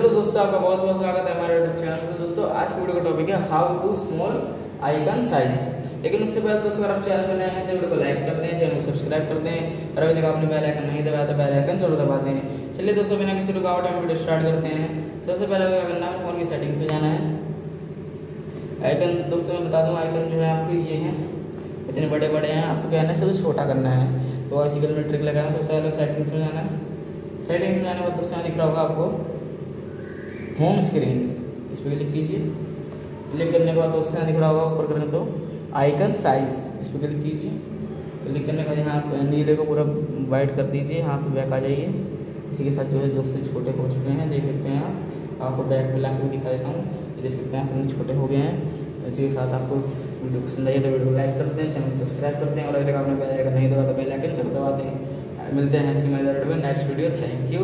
तो दोस्तों आपका बहुत बहुत स्वागत है हमारे यूट्यूब चैनल तो दोस्तों, आज की वीडियो का टॉपिक है how to small icon size लेकिन उससे पहले दोस्तों, अगर आप चैनल पर नए हैं तो वीडियो को लाइक कर दें चैनल को सब्सक्राइब कर दें। और अभी तक आपने बेल आइकन नहीं दबाया तो बेल आइकन ज़रूर दबा दें। चलिए दोस्तों, बिना किसी रुकावट हम वीडियो स्टार्ट करते हैं। सबसे पहले क्या करना है फ़ोन की सेटिंग्स में जाना है। आइकन दोस्तों, मैं बता दूँ आइकन जो है आपके ये हैं। इतने बड़े बड़े हैं, आपको कहने है सबसे छोटा करना है। तो इसी में ट्रिक लगाना तो पहले सेटिंग्स में जाना है। सेटिंग्स में जाने के बाद दोस्तों दिख रहा होगा आपको होम स्क्रीन इस पर क्लिक कीजिए। क्लिक करने के बाद दोस्तों यहाँ दिख रहा होगा, ऊपर करने तो आइकन साइज़ इस पर क्लिक कीजिए। क्लिक करने के बाद यहाँ नीले को पूरा वाइट कर दीजिए। यहाँ पे बैक आ जाइए। इसी के साथ जो है दोस्तों छोटे हो चुके हैं, देख सकते हैं आप। आपको बैक में ला दिखा देता हूँ। देख सकते हैं आप छोटे हो गए हैं। इसी के साथ आपको वीडियो पसंद आई तो वीडियो लाइक करते हैं चैनल सब्सक्राइब करते हैं। और तक आपने बेल नहीं दबा तो बेल ज़रूर दबा दें। मिलते हैं इसकी मेरे नेक्स्ट वीडियो थैंक यू